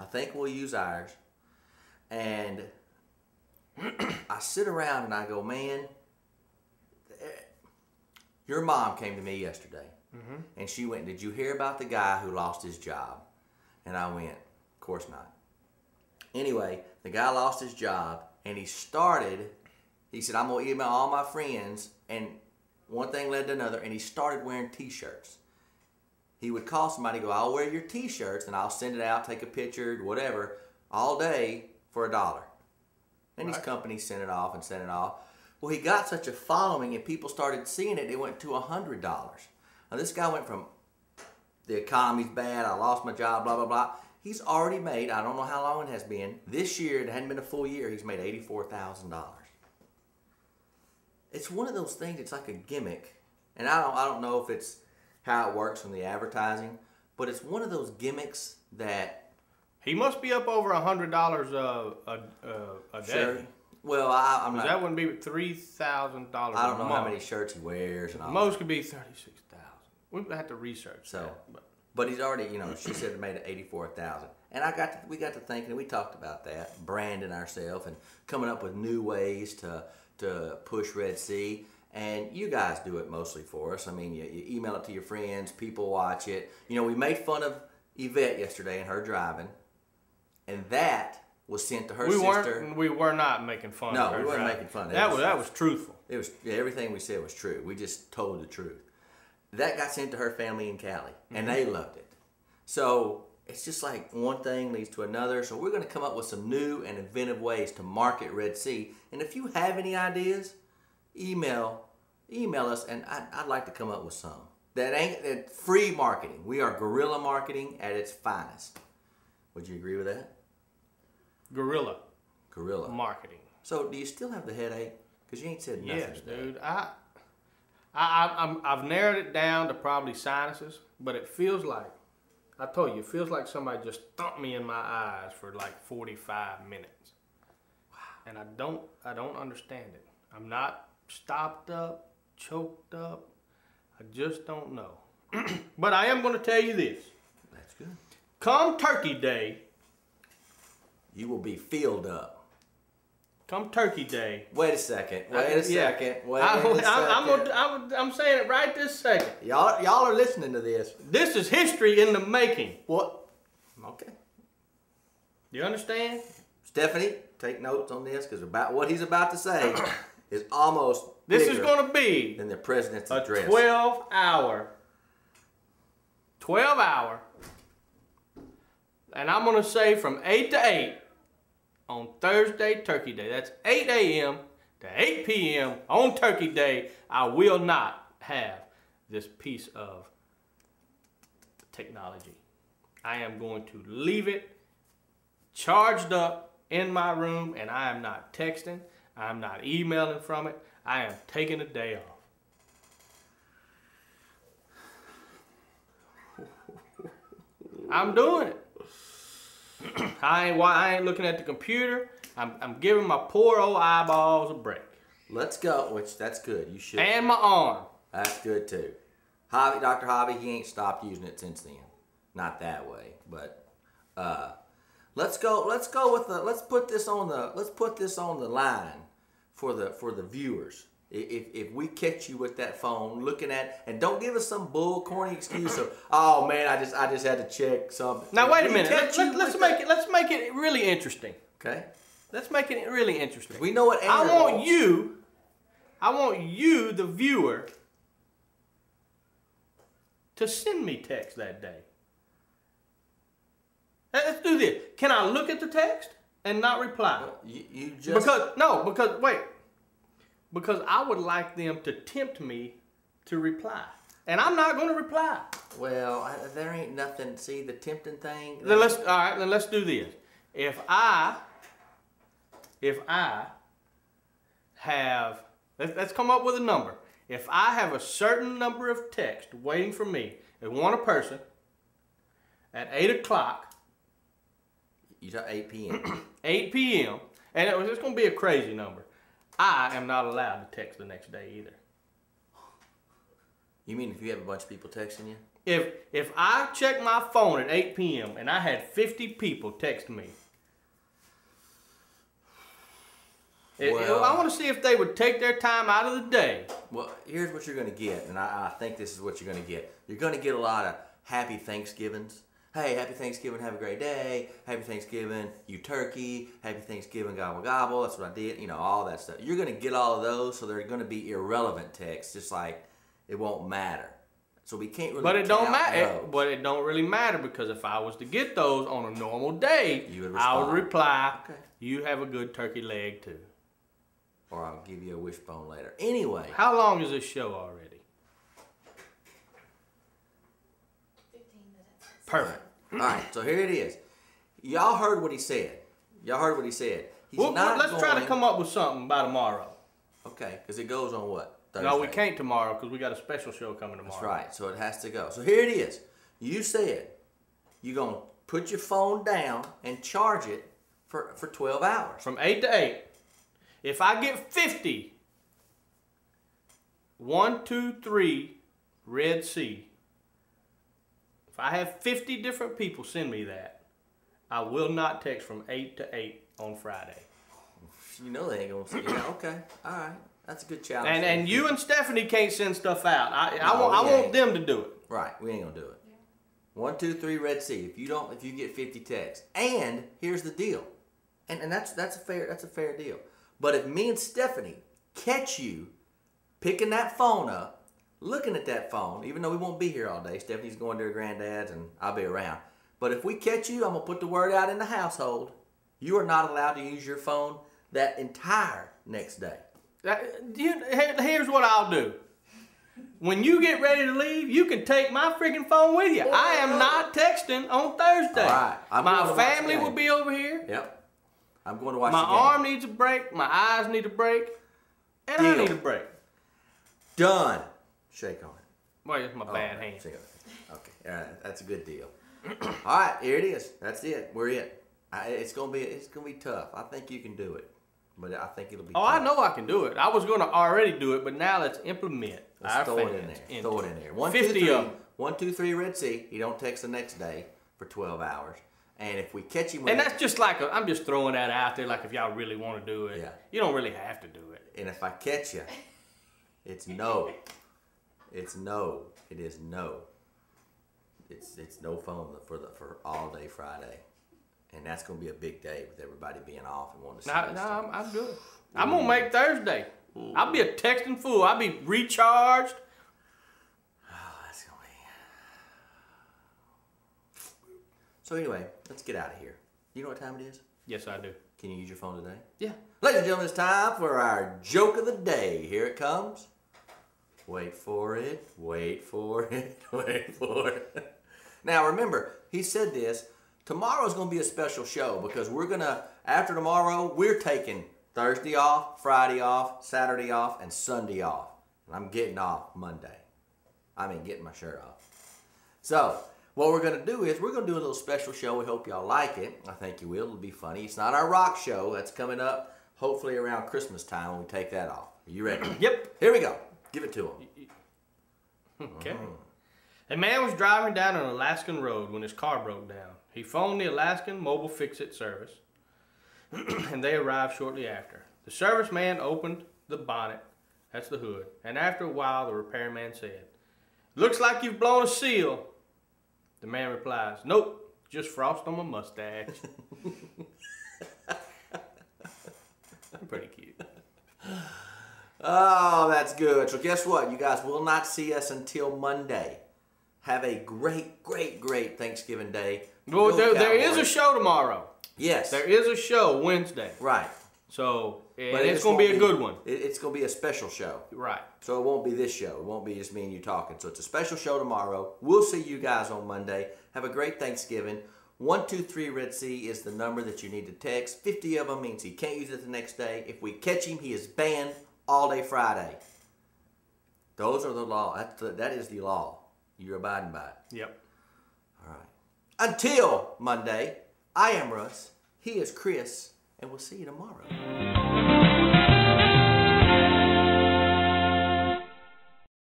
I think we'll use ours. And I sit around and I go, man, eh, your mom came to me yesterday. And she went, Did you hear about the guy who lost his job? And I went, Of course not. Anyway, the guy lost his job and he started, he said, I'm going to email all my friends. And one thing led to another. And he started wearing t shirts. He would call somebody, go, I'll wear your t shirts and I'll send it out, take a picture, whatever, all day for a dollar. And his company sent it off and sent it off. Well, he got such a following and people started seeing it, it went to a $100. Now, this guy went from the economy's bad, I lost my job, blah, blah, blah. He's already made, I don't know how long it has been, this year, it hadn't been a full year, he's made $84,000. It's one of those things, it's like a gimmick. And I don't, I don't know if it's how it works from the advertising, but it's one of those gimmicks that He must be up over a hundred dollars a a day. Sure. Well, I, I'm 'Cause not. That wouldn't be three thousand dollars. I don't know how many shirts he wears and all. Most could be thirty six thousand. We would have to research So, that. But But he's already, you know, she said it made it eighty-four thousand, and I got to, we got to thinking, we talked about that, branding ourselves and coming up with new ways to to push Red C. And you guys do it mostly for us. I mean, you, you email it to your friends, people watch it. You know, we made fun of Yvette yesterday and her driving, and that was sent to her we sister. weren't. We were not making fun. No, of her we weren't driving. making fun. It That was- that was truthful. It was yeah, everything we said was true. We just told the truth. That got sent to her family in Cali, and they mm-hmm. loved it. So it's just like one thing leads to another. So we're going to come up with some new and inventive ways to market Red C. And if you have any ideas, email email us, and I'd, I'd like to come up with some. That ain't that free marketing. We are guerrilla marketing at its finest. Would you agree with that? Guerrilla Guerrilla. marketing. So do you still have the headache? Because you ain't said nothing Yes, today. dude. I, I, I, I'm, I've narrowed it down to probably sinuses, but it feels like, I told you, it feels like somebody just thumped me in my eyes for like 45 minutes. And I don't, I don't understand it. I'm not stopped up, choked up. I just don't know. but I am going to tell you this. That's good. Come Turkey Day, You will be filled up. come Turkey Day. Wait a second. Wait a Yeah. second. Wait I, a second. I'm, gonna, I'm, I'm saying it right this second. y'all, y'all are listening to this. This is history in the making. What? Okay. Do You understand? Stephanie, take notes on this because about what he's about to say is almost This is going to be than the president's a address. 12 hour, 12 hour, and I'm going to say from 8 to 8 on Thursday, Turkey Day. That's 8 a.m. to 8 p.m. on Turkey Day. I will not have this piece of technology. I am going to leave it charged up in my room and I am not texting. I'm not emailing from it. I am taking a day off. I'm doing it. I ain't I ain't looking at the computer. I'm, I'm giving my poor old eyeballs a break. Let's go. Which that's good. You should. And my arm. That's good too. Hobby, Dr. Hobby, he ain't stopped using it since then. Not that way, but uh, let's go. Let's go with the. Let's put this on the. Let's put this on the line for the for the viewers. If, if we catch you with that phone looking at and don't give us some bull corny excuse of oh man I just I just had to check something. Now If wait a minute. Let's, let's, let's make that- it let's make it really interesting. okay. Let's make it really interesting. We know what I want wants. you, I want you, the viewer, to send me text that day. Let's do this. Can I look at the text and not reply? You, you just Because no, because wait, because I would like them to tempt me to reply, and I'm not going to reply. well I, there ain't nothing. See the tempting thing. Then let's all right. Then let's do this. If I, if I have, let's, let's come up with a number. If I have a certain number of texts waiting for me, and one a person at eight o'clock, you talk 8 p.m. 8 p.m., and it was just going to be a crazy number. I am not allowed to text the next day either. you mean if you have a bunch of people texting you? If if I check my phone at 8 p.m. and I had 50 people text me, it- Well- I want to see if they would take their time out of the day. Well, here's what you're going to get, and I, I think this is what you're going to get. You're going to get a lot of happy Thanksgivings. Hey, happy Thanksgiving, have a great day. Happy Thanksgiving, you turkey. Happy Thanksgiving, gobble gobble. That's what I did. You know, all that stuff. You're going to get all of those, so they're going to be irrelevant texts, just like it won't matter. So we can't really. But it don't matter. But it don't really matter because if I was to get those on a normal day, You would I would reply, Okay. "You have a good turkey leg too." Or I'll give you a wishbone later. Anyway, How long is this show already? 15 minutes. Perfect. all right. So here it is. Y'all heard what he said. Y'all heard what he said. He's Well, not let's try to come up with something by tomorrow. Okay, because it goes on what? Thursday. No, we can't tomorrow because we got a special show coming tomorrow. That's right. So it has to go. So here it is. You said you're gonna put your phone down and charge it for for 12 hours. From 8 to 8. If I get 50, one, two, three, Red C. I have 50 different people send me that, I will not text from 8 to 8 on Friday. You know they ain't gonna say, yeah, okay, all right, that's a good challenge. And and you and Stephanie can't send stuff out. I, I No, want I we want them to do it. right, we ain't gonna do it. One, two, three, Red C. If you don't, if you get 50 texts, and here's the deal, and and that's that's a fair that's a fair deal. But if me and Stephanie catch you picking that phone up, looking at that phone, even though we won't be here all day, Stephanie's going to her granddad's and I'll be around. But if we catch you, I'm gonna put the word out in the household. You are not allowed to use your phone that entire next day. You- here's what I'll do. When you get ready to leave, you can take my freaking phone with you. I am not texting on Thursday. All right, I'm my family will be over here. Yep. I'm going to watch My arm needs a break. My eyes need a break. And I need a break. Done. Shake on it. Well, it's my Oh, bad hand. shake on it. Okay, all right, that's a good deal. all right, here it is. That's it. We're it. I, it's gonna be it's gonna be tough. I think you can do it, but I think it'll be. Oh, tough. I know I can do it. I was going to already do it, but now let's implement Let's throw it in there. Throw it in there. One, 50 two, three. of. One, two, three. Red C. You don't text the next day for twelve hours, and if we catch him, And it- that's just like, i I'm just throwing that out there, like if y'all really want to do it. Yeah. You don't really have to do it. and if I catch you, it's no. It's no. It is no. It's it's no phone for the for all day Friday, and that's gonna be a big day with everybody being off and wanting to see. No, no, stuff. I'm, I'm good. I'm gonna make Thursday. I'll be a texting fool. I'll be recharged. Oh, that's gonna be. So anyway, let's get out of here. You know what time it is? Yes, I do. Can you use your phone today? Yeah. Ladies and gentlemen, it's time for our joke of the day. Here it comes. Wait for it, wait for it, wait for it. Now remember, he said this. Tomorrow's going to be a special show because we're going to, after tomorrow, we're taking Thursday off, Friday off, Saturday off, and Sunday off. And I'm getting off Monday. I mean, getting my shirt off. So, what we're going to do is we're going to do a little special show. We hope y'all like it. I think you will. It'll be funny. It's not our rock show. That's coming up hopefully around Christmas time when we take that off. Are you ready? Yep. Here we go. Give it to him. Okay. A man was driving down an Alaskan road when his car broke down. He phoned the Alaskan Mobile Fix It service, and they arrived shortly after. The serviceman opened the bonnet, that's the hood, and after a while, the repairman said, Looks like you've blown a seal. The man replies, Nope, just frost on my mustache. Pretty cute. Oh, that's good. So guess what? You guys will not see us until Monday. Have a great, great, great Thanksgiving day. Well, there, there is a show tomorrow. Yes. There is a show Wednesday. Right. So, But it it's going to be a good one. it- it's going to be a special show. Right. So it won't be this show. It won't be just me and you talking. So it's a special show tomorrow. We'll see you guys on Monday. Have a great Thanksgiving. 123 Red C is the number that you need to text. 50 of them means he can't use it the next day. If we catch him, he is banned all day Friday. Those are the law. That's the, that is the law. You're abiding by it. Yep. All right. Until Monday, I am Russ. He is Chris. And we'll see you tomorrow.